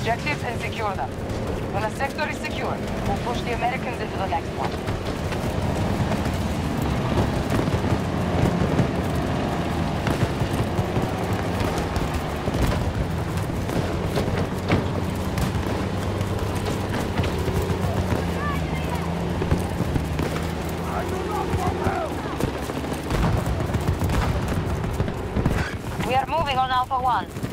Objectives and secure them. When a sector is secure, we'll push the Americans into the next one. We are moving on Alpha 1.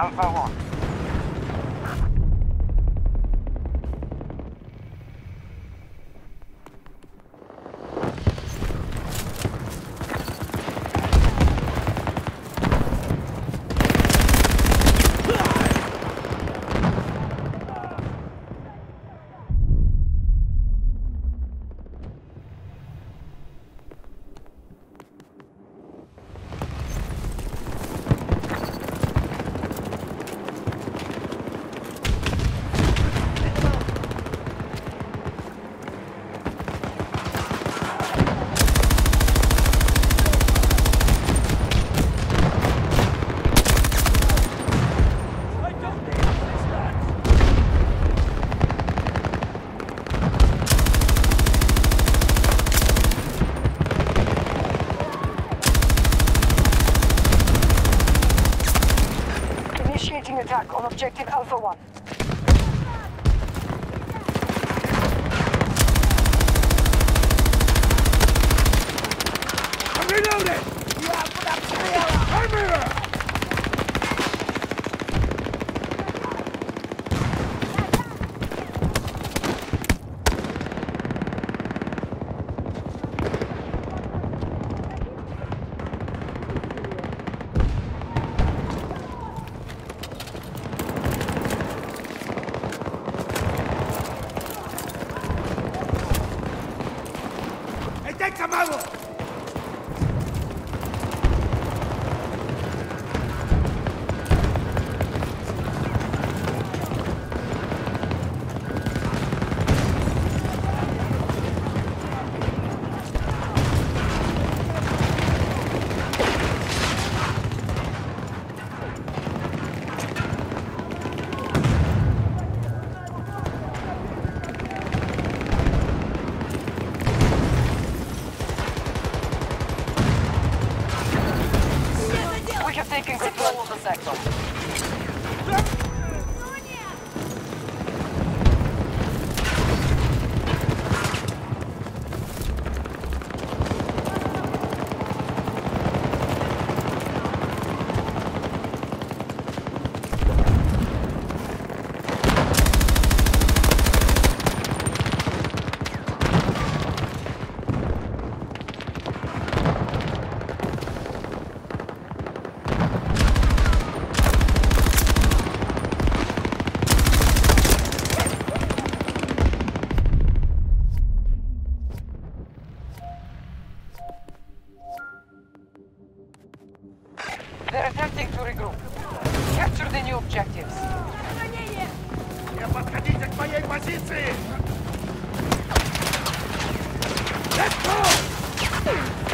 Alpha 1. On objective Alpha 1. ¡Detén, Mago! Let's go!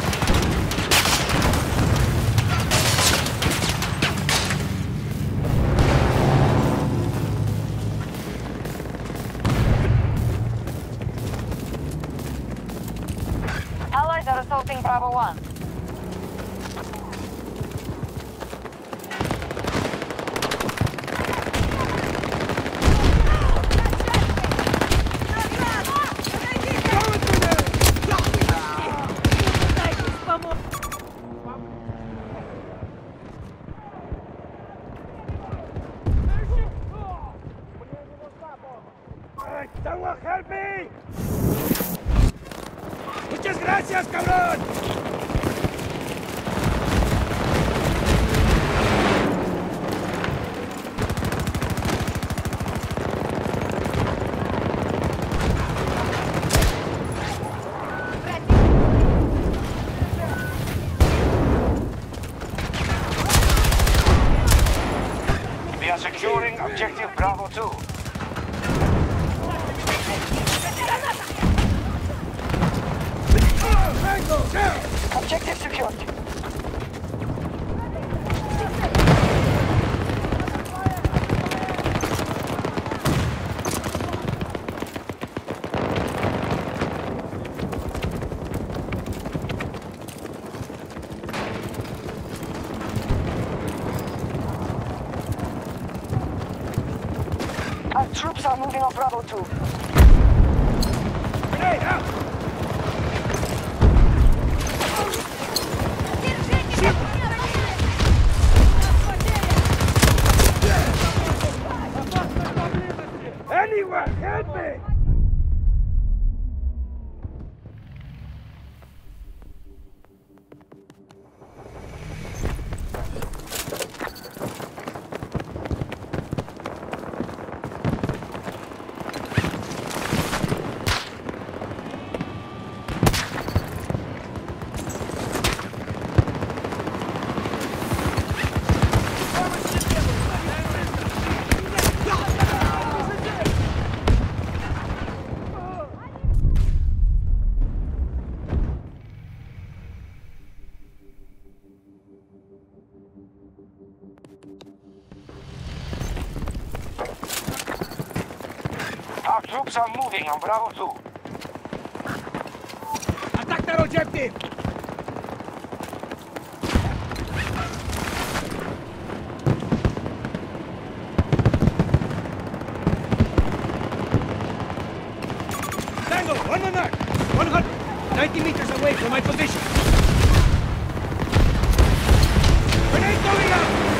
Hey, someone help me! Muchas gracias, cabrón! We are securing objective Bravo 2. Objective secured. Our troops are moving on Bravo 2. Are moving on Bravo 2. Attack that objective! Tango, on the mark! 100! 90 meters away from my position! Grenade going out!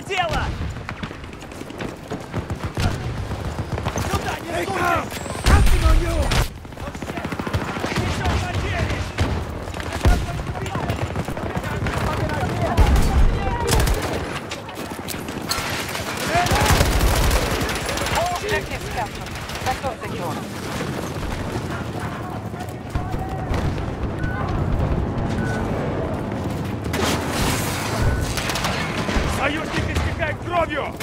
за дело! Сюда, не суйтесь! Objective captured. Sector secure. истекает кровью!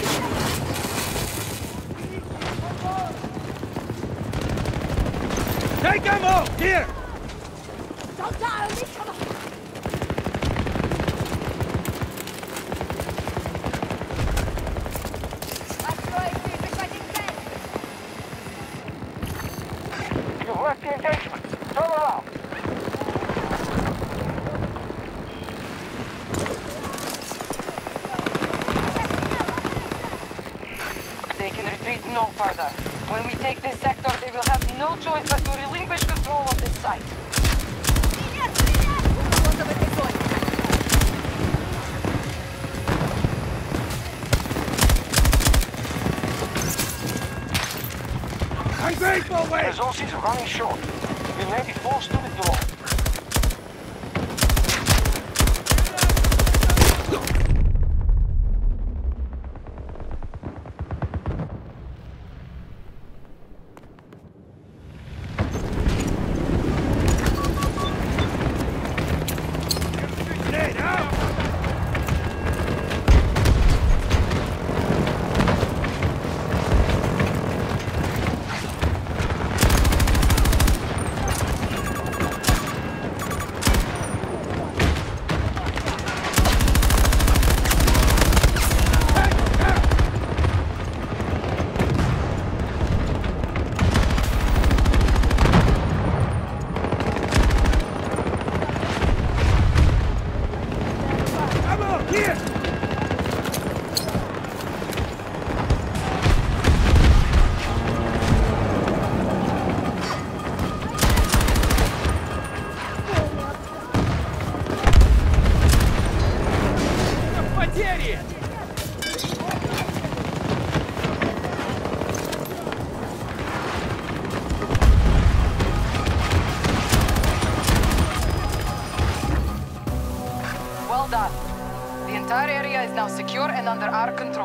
Take ammo! Here! You've no further. When we take this sector, they will have no choice but to relinquish control of this site. Resources are running short. We may be forced to withdraw. Under our control.